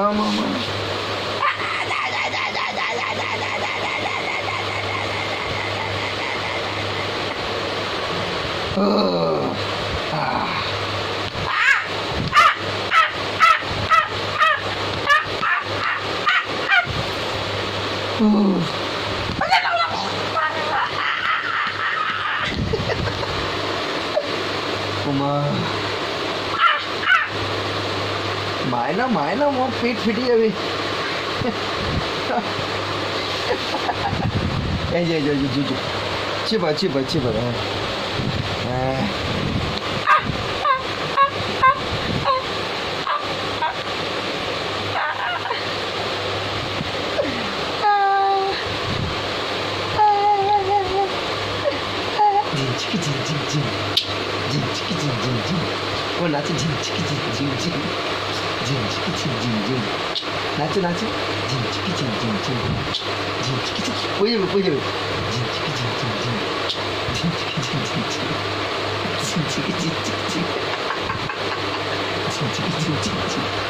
Mama, mama. Oh. Ah. Oh. Uma માયના માયના મોં પીઠ ફીટી જવી એ જે જો જો જો છીપા છીપા Chhipa din din din din din din din din din din din din din 진진진 어 나츠 진 치키 진진진 진 치키 진진진 나츠 나츠 진 치키 진진진 진 치키 진 보여요 보여요 진 치키 진진진 진 치키 진진진 진 치키 진진진 진 치키 진진진 네